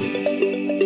Música